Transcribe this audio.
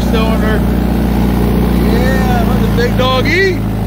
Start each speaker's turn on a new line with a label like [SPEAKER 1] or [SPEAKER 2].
[SPEAKER 1] four cylinder. Yeah, let the big dog eat.